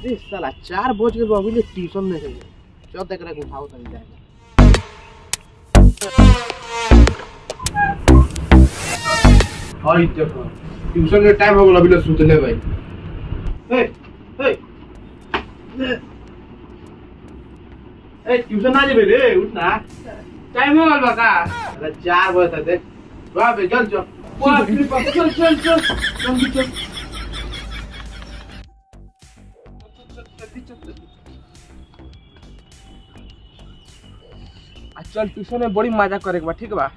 अरे साला चार बज के अभी ले ट्यूशन में गए चल तक रख उठाओ तक जाएगा। हाय देखो ट्यूशन के टाइम हो गया अभी ले सुतले भाई। ए ए ए ट्यूशन ना जेबे रे उठ ना। टाइम हो गल बा का अरे चार बजे तक देख वाह बे चल चल। वाह, चल चल। चल चल। चल ट्यूशन में बड़ी मज़ा करे बा ठीक बा?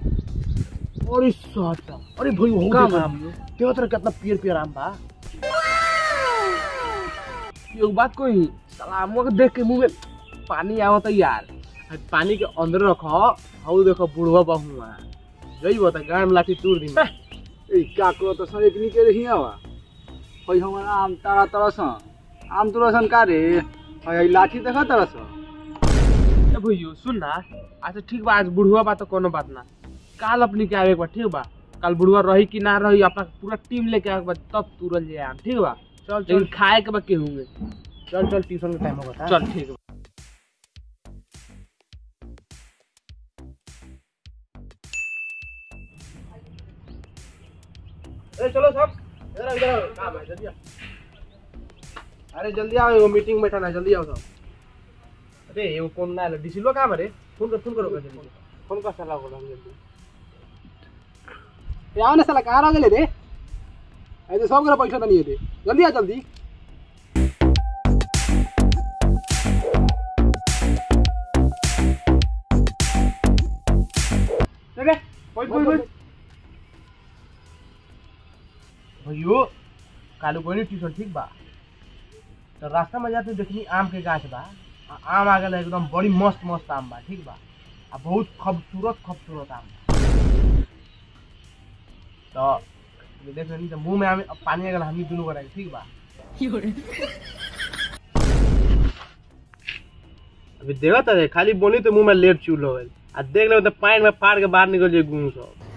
अरे साटा अरे भाई हो गया। आम तेरा तरह कितना पियर पियर आम बा। एगो बात कोई सलामो के देख के मुँह में पानी आवत है यार पानी के अंदर रखो हाउ देखो बुढ़वा बहुआ जई बता गाड़ लाठी तोड़ दी ए का करो तो एकनी के रही हवा होय हमर आम तारा तरस आम तरसन का रे? होय लाठी देखा तरस ए सुन ना। अच्छा ठीक बा आज बुढ़वा बा तो कोनो बात ना। काल अपनी के आवे के बा ठीक बा। कल बुढ़वा रही कि ना रही अपना पूरा टीम लेके आवे तब तुरल जाए ठीक बा। चल चल। खाए के बा केहू में चल चल ट्यूशन का टाइम हो गया चल ठीक बा। अरे चलो सब। इधर इधर काम है जल्दी आओ। अरे जल्दी आओ एगो मीटिंग बैठा ना जल्दी आओ सब। अरे एगो कौन ना डिसिलो काम है? रे फ़ोन कर फ़ोन करो जल्दी? फ़ोन कर साला बोला जल्दी। आओ ना साला कहाँ रह गेले रे? ऐसे सब करे पैसा नहीं दे जल्दी आ जल्दी। रे कोई कोई कोई। भैयो कालू कोई ट्यूशन ठीक बा। तो रास्ता में जाते देखनी आम के गाछ बा। आ आम आ गया एकदम बड़ी मस्त मस्त आम बा ठीक बा। आ बहुत खूबसूरत खूबसूरत आम बा। तो ये देख रही तो मुँह में आम पानी आ गया हम दोनों बड़ा ठीक बा। अभी देखा था खाली बोनी तो मुँह में लेट चूल हो गई आ देख ले तो पानी में फाड़ के बाहर निकल जाए गुण सब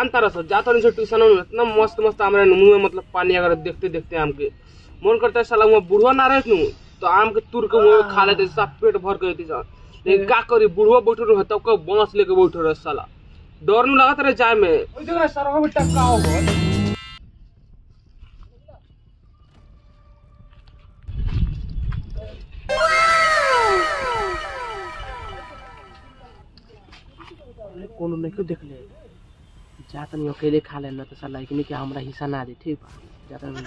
जानता रह जाता नहीं ट्यूशन में इतना मस्त मस्त आम रहे मुँह में मतलब पानी अगर देखते देखते आम के। मन करता है साला वहाँ बुढ़वा ना रहे नु तो आम के तुर के मुँह में खा लेते सब पेट भर के देते लेकिन का करी बुढ़वा बैठे रहे तब का बाँस लेके बैठे रहे साला। डर नहीं लगत रहे जाए में। टक्का हो कोनो नहीं को देख ले जा तनी अकेले खा लेना तो साला इकनी के हमरा हिस्सा ना दे ठीक बा जा तनी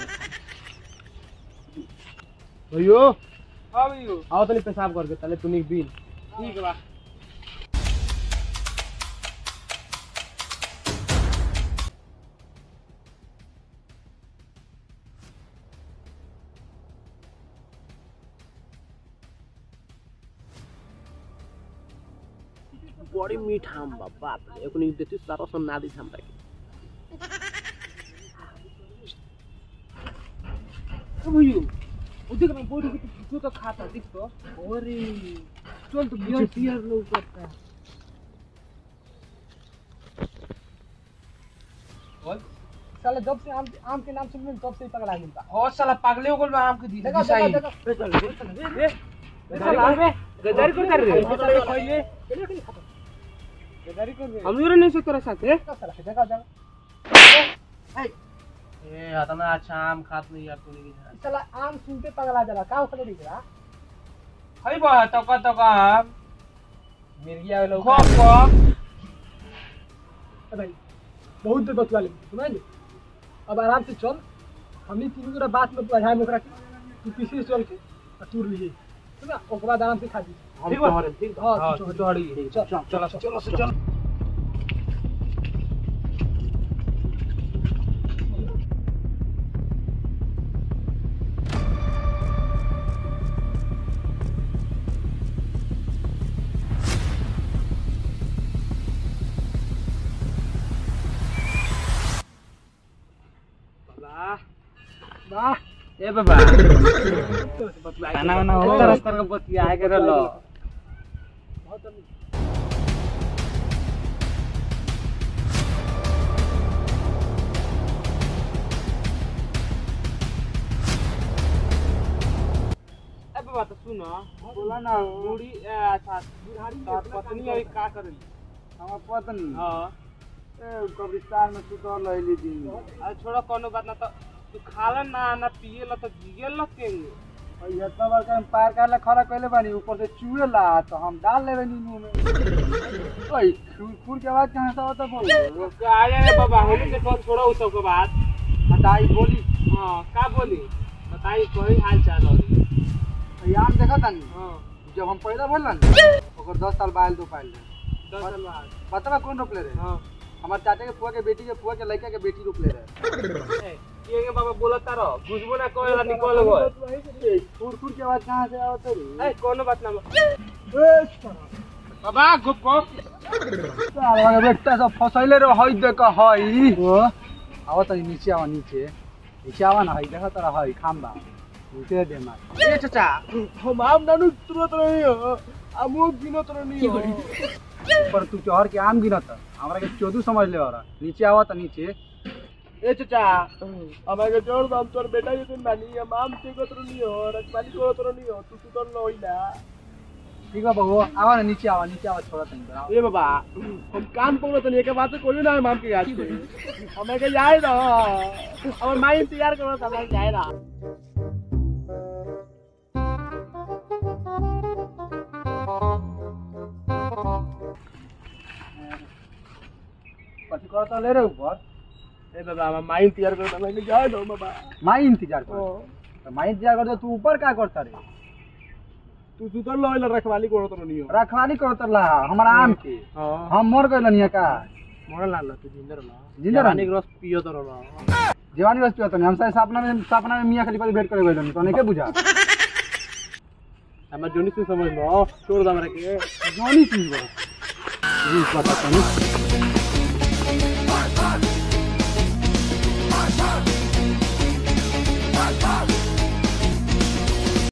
भैयो हाँ भैया आओ तनी पेशाब करके तले तुनी बिल ठीक बा। बड़ी मीठ आम बा बाप रे एकनी देती सारा सन ना दी हमरा के भैया वो देख ना बोरी के जो तो खाता देख तो। अरे चल तो पियर पियर लोग करता है साला जब से आम आम के नाम सुन तब से ही पगला गेल और साला पागले हो बा आम के दी देखा देखा देखा। गदारी को कर रहे लोग नहीं सकते साथे ए हतना अच्छा आम खात नहीं यार तूने की साला आम सुनते पगला जाला का दिख रहा हई बा तका तका मिर्गी आवे लोग खप खप भाई बहुत देर बतवा ले सुना अब आराम से चल हमनी तीन गोरा बात में बढ़ाए में के तू पीछे चल के टूर लीजिए सुना ओकरा आराम से खा दी हम ठीक ठीक हाँ, तू तू चल। तोहरी चल चलो चलो चलो। चलो। वाह ए बाबा। खाना वाना हो? तरह के बतिया है के खत्म बात सुनो हाँ। बोला ना हाँ। बूढ़ी अच्छा पत्नी अभी का करी हमार पत्नी। हाँ। कब्रिस्तान में सुतल रहली दिन अरे छोड़ा कोनो बात ना तो तू खाला ना ना पिए ला तो जिए ला के इतना बड़का पार करला खड़ा कइले बानी ऊपर से चुएला तो हम डाल लेबे नी मुँह में। ओए खुर के आवाज़ कहाँ से आवता बोल? आ जाए बाबा हम से कौन छोड़ो उस सब के बात हटाई बोली। हाँ का बोली? बताई कोई हाल चाल और? यार देखा तानी हाँ। जब हम पैदा भइलन ओकर 10 साल बाल दो पाइल दस साल बाद। पता कौन रोपले रहे? हाँ। हमार चाचा के फुआ के बेटी के फुआ के लड़का के बेटी रोपले रहे ए, ये बाबा बोलता रहो बुझबो ना कोई ला निकल गो खुर खुर के आवाज़ कहाँ से आवत रे ए कोनो बात ना बाबा गुप गुप साला बेटा सब फसैले रह हई देख हई आवत तनी नीचे आवा नीचे नीचे आवा ना हई देखा तोरा हई खाम्बा नीचे दे मार ए चाचा हम आम नानू तुरंत रही हो आमो गिनत रही हो पर तू चहर के आम गिनत हमरा के चोदू समझ ले और। नीचे आवा त नीचे। ए चाचा हमारे जोड़ हम तोर बेटा जैसे बानी हम आम टेकत रही हो रखवाली करत रही हो तू तू तो लइला ठीक बा बबू आवा ना नीचे आवा नीचे आवा छोड़ा तनी ए बाबा हम काम पकड़त नहीं के बात कोई ना है आम के गाछ हमें के जाए ना और माई इंतज़ार करत हमें जाए ना। करत ले रे ऊपर ए बाबा हम माई इंतज़ार करत हमें जाए ना बाबा माई इंतज़ार कर तो माई इंतज़ार कर तू ऊपर का करता रे तू तू तो लइला रखवाली करत रही हो रखवाली करत ला हमारा आम के हम मर गइल का मोर लाल तू जिंदर ला ज़िंदा रह। रस पियो तो रहा जवानी बस पिया तनी हम सारे सपना में सपना में मियाँ खलीफा से भेंट करे गइल तो नहीं के बुझा हमें जोनी से समझ लो छोड़ दे हमरा के जोनी चीज़ बा ई पता तनी hot.